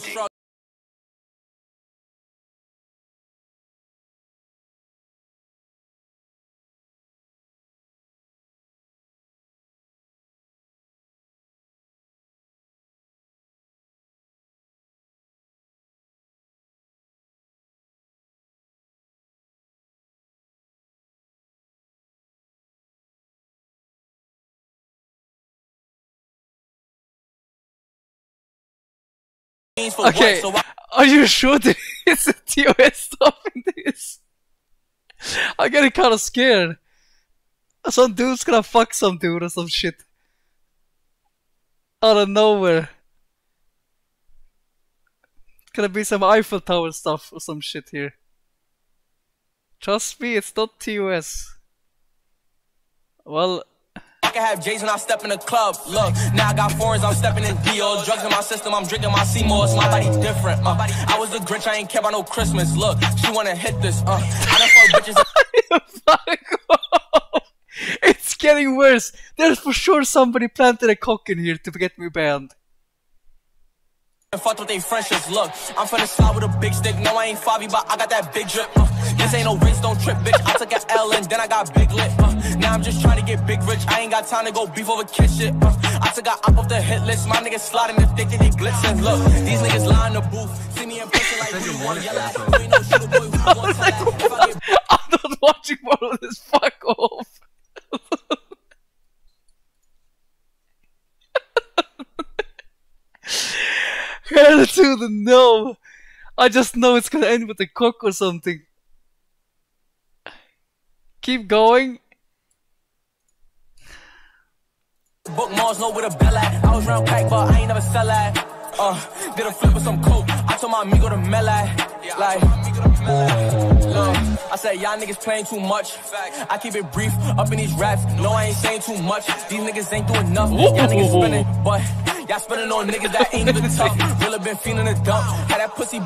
struggle. Okay, are you sure that it's a TOS stuff in this? I'm getting kind of scared. Some dude's gonna fuck some dude or some shit. Out of nowhere. Gonna be some Eiffel Tower stuff or some shit here. Trust me, it's not TOS. Well, can have J's when I step in the club. Look, now I got foreigns, I'm stepping in Dior. Drugs in my system, I'm drinking my Seymour's. My body different. Uh, I was the Grinch, I ain't care about no Christmas. Look, she wanna hit this. Uh, I done fuck bitches. it's getting worse. There's for sure somebody planted a cock in here to get me banned. Fucked with they friendships. Look, I'm finna slide with a big stick. No, I ain't Fabi, but I got that big drip. Uh, this ain't no race, don't trip, bitch. I took an L and then I got big lit. Uh, now I'm just trying to get big rich. I ain't got time to go beef over kid shit. Uh, I took a up off the hit list. My niggas sliding if they think they blitzing. Look, these niggas in the booth. See me in person like we want yell at. You ain't no shooter boy. Who wants that? I'm not watching more of this. Fuck off. Hell to the no! I just know it's gonna end with a cook or something. Keep going. Book Mars know where the bell at. I was round pack, but I ain't never sell that. Uh, did a flip with some coke. I told my amigo to mel Like, look, I said, y'all niggas playing too much. I keep it brief up in these raps. No, I ain't saying too much. These niggas ain't doing enough. Y'all niggas spinning, but y'all spinning on niggas that ain't even tough. Really been feeling the dump. Had that pussy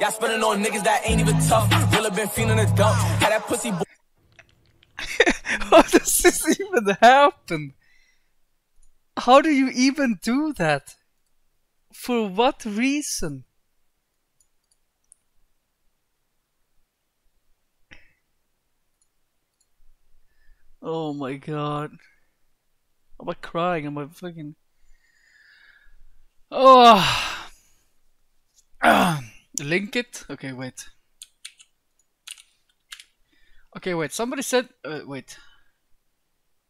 Y'all spending on niggas that ain't even tough. Really been feeling the dump. Had that pussy boy. How does this even happen? How do you even do that? For what reason? Oh my god. Am I crying? Am I fucking. Oh. Link it? Okay, wait. Okay, wait. Somebody said. Uh, wait.